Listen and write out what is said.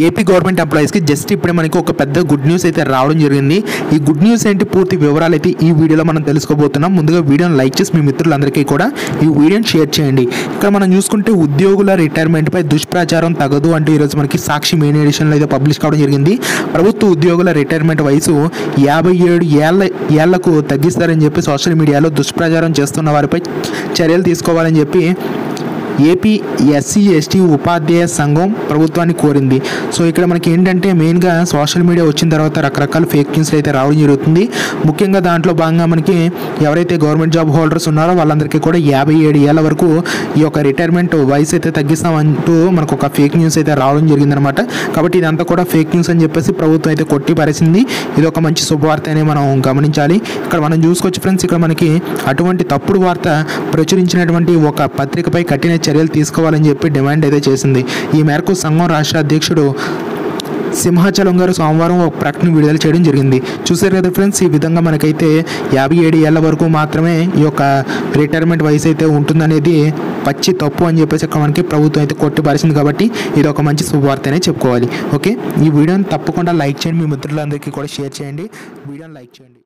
AP government ఎంప్లాయీస్కి just ఇప్పుడే మనకి ఒక పెద్ద గుడ్ న్యూస్ అయితే రావడం జరిగింది. ఈ గుడ్ న్యూస్ ఏంటి? పూర్తి వివరాలు అయితే ఈ వీడియోలో మనం తెలుసుకోబోతున్నాం. ముందుగా వీడియోని లైక్ చేసి మీ మిత్రులందరికీ కూడా ఈ వీడియోని షేర్ చేయండి. ఇక్కడ మనం చూసుకుంటే ఉద్యోగుల రిటైర్మెంట్పై దుష్ప్రచారం తగదు అంటూ ఈరోజు మనకి సాక్షి మెయిన్ ఎడిషన్లో అయితే పబ్లిష్ కావడం జరిగింది. ప్రభుత్వ ఉద్యోగుల రిటైర్మెంట్ వయసు యాభై ఏడు ఏళ్ళ ఏళ్ళకు తగ్గిస్తారని చెప్పి సోషల్ మీడియాలో దుష్ప్రచారం చేస్తున్న వారిపై చర్యలు తీసుకోవాలని చెప్పి ఏపీ ఎస్సీ ఎస్టీ ఉపాధ్యాయ సంఘం ప్రభుత్వాన్ని కోరింది. సో ఇక్కడ మనకి ఏంటంటే మెయిన్గా సోషల్ మీడియా వచ్చిన తర్వాత రకరకాల ఫేక్ న్యూస్లు అయితే రావడం జరుగుతుంది. ముఖ్యంగా దాంట్లో భాగంగా మనకి ఎవరైతే గవర్నమెంట్ జాబ్ హోల్డర్స్ ఉన్నారో వాళ్ళందరికీ కూడా యాభై ఏడు ఏళ్ళ వరకు ఈ యొక్క రిటైర్మెంట్ వయసు అయితే తగ్గిస్తామంటూ మనకు ఒక ఫేక్ న్యూస్ అయితే రావడం జరిగిందనమాట. కాబట్టి ఇదంతా కూడా ఫేక్ న్యూస్ అని చెప్పేసి ప్రభుత్వం అయితే కొట్టి పరిచింది ఇది ఒక మంచి శుభవార్త అని మనం గమనించాలి. ఇక్కడ మనం చూసుకోవచ్చు ఫ్రెండ్స్ ఇక్కడ మనకి అటువంటి తప్పుడు వార్త ప్రచురించినటువంటి ఒక పత్రికపై కఠిన చర్యలు తీసుకోవాలని చెప్పి డిమాండ్ అయితే చేసింది. ఈ మేరకు సంఘం రాష్ట్ర అధ్యక్షుడు సింహాచలం గారు సోమవారం ఒక ప్రకటన విడుదల చేయడం జరిగింది. చూసారు కదా ఫ్రెండ్స్ ఈ విధంగా మనకైతే యాభై ఏడు ఏళ్ళ వరకు మాత్రమే ఈ యొక్క రిటైర్మెంట్ వయసు అయితే ఉంటుందనేది పచ్చి తప్పు అని చెప్పేసి అక్కడ మనకి ప్రభుత్వం అయితే కొట్టిపారేసింది కాబట్టి ఇది ఒక మంచి శుభవార్తనే చెప్పుకోవాలి. ఓకే? ఈ వీడియోని తప్పకుండా లైక్ చేయండి. మీ మిత్రులందరికీ కూడా షేర్ చేయండి. వీడియోని లైక్ చేయండి.